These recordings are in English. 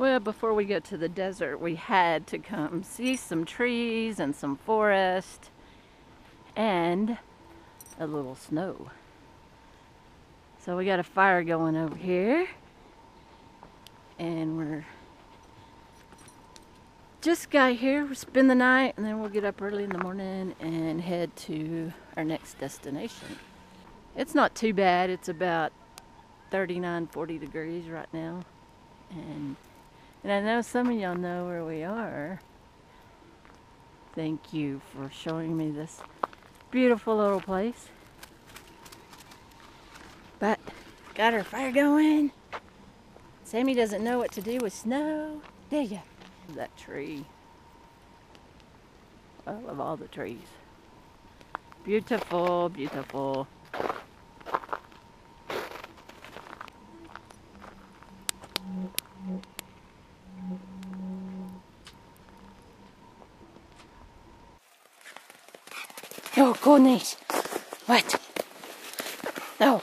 Well, before we get to the desert, we had to come see some trees and some forest and a little snow. So we got a fire going over here and we're just got here, we'll spend the night and then we'll get up early in the morning and head to our next destination. It's not too bad, it's about 39, 40 degrees right now. And and I know some of y'all know where we are. Thank you for showing me this beautiful little place. But got our fire going. Sammy doesn't know what to do with snow. There you That tree. I love all the trees. Beautiful, beautiful. Oh, goodness. What? Oh.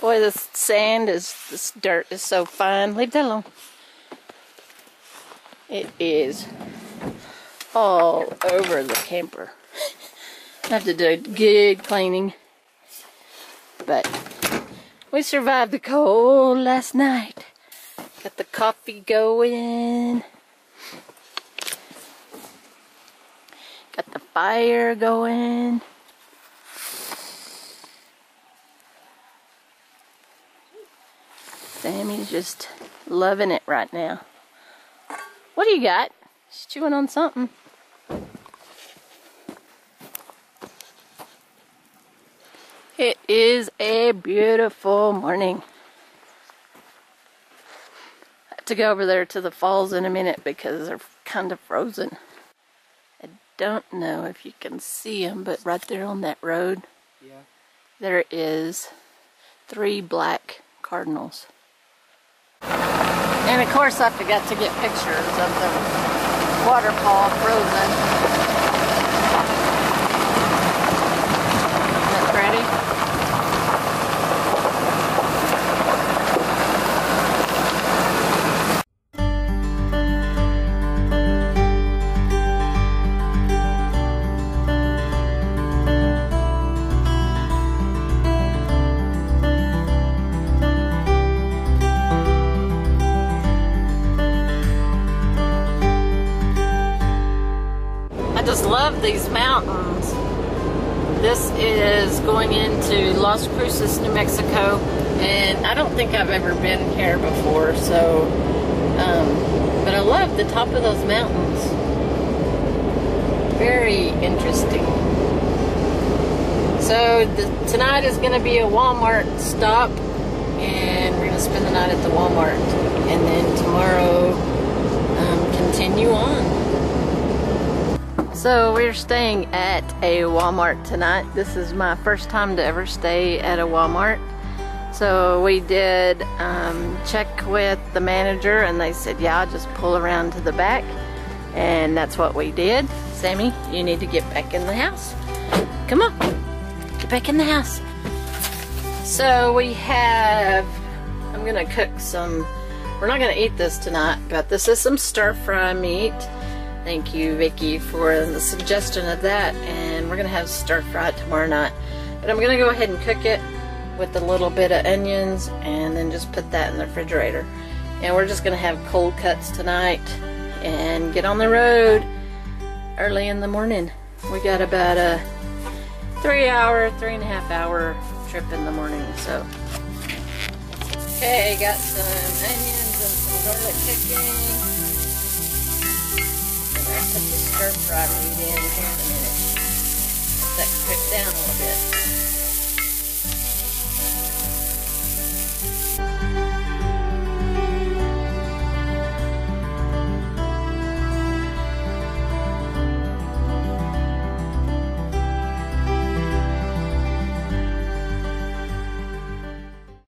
Boy, this sand is, this dirt is so fine. Leave that alone. It is all over the camper. I have to do good cleaning. But we survived the cold last night. Got the coffee going. Got the fire going. Sammy's just loving it right now. What do you got? She's chewing on something. It is a beautiful morning. I have to go over there to the falls in a minute because they're kind of frozen don't know if you can see them, but right there on that road, yeah. there is three black cardinals. And of course I forgot to get pictures of the waterfall frozen. These mountains. This is going into Las Cruces, New Mexico, and I don't think I've ever been here before, so, um, but I love the top of those mountains. Very interesting. So the, tonight is going to be a Walmart stop, and we're going to spend the night at the Walmart, and then tomorrow um, continue on. So we're staying at a Walmart tonight. This is my first time to ever stay at a Walmart. So we did um, check with the manager and they said, yeah, I'll just pull around to the back. And that's what we did. Sammy, you need to get back in the house. Come on, get back in the house. So we have, I'm gonna cook some, we're not gonna eat this tonight, but this is some stir fry meat. Thank you, Vicki, for the suggestion of that. And we're going to have stir fry tomorrow night. But I'm going to go ahead and cook it with a little bit of onions and then just put that in the refrigerator. And we're just going to have cold cuts tonight and get on the road early in the morning. We got about a three hour, three and a half hour trip in the morning. So, okay, got some onions and some garlic cooking put the stir fry meat in here in a minute. Let that cook down a little bit.